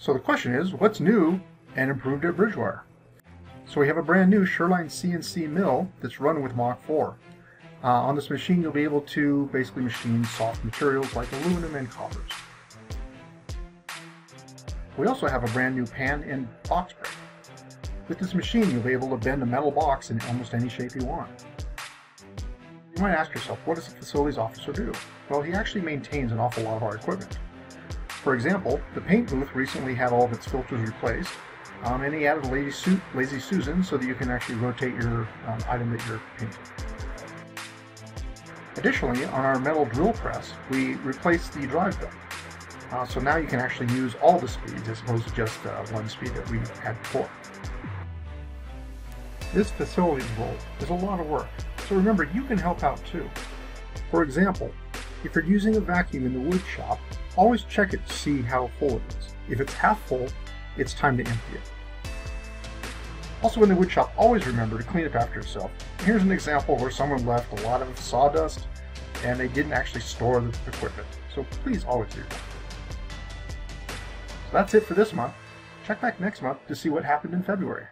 So the question is, what's new and improved at Bridgewire? So we have a brand new Sherline CNC mill that's run with Mach 4. Uh, on this machine you'll be able to basically machine soft materials like aluminum and coppers. We also have a brand new pan and box brake. With this machine you'll be able to bend a metal box in almost any shape you want. You might ask yourself, what does a facilities officer do? Well, he actually maintains an awful lot of our equipment. For example, the paint booth recently had all of its filters replaced, um, and he added a lazy, Su lazy Susan so that you can actually rotate your um, item that you're painting. Additionally, on our metal drill press, we replaced the drive belt. Uh, so now you can actually use all the speeds as opposed to just uh, one speed that we had before. This facilities role is a lot of work, so remember you can help out too. For example, if you're using a vacuum in the wood shop, always check it to see how full it is. If it's half full, it's time to empty it. Also in the wood shop, always remember to clean up after yourself. Here's an example where someone left a lot of sawdust and they didn't actually store the equipment. So please always do that. So that's it for this month. Check back next month to see what happened in February.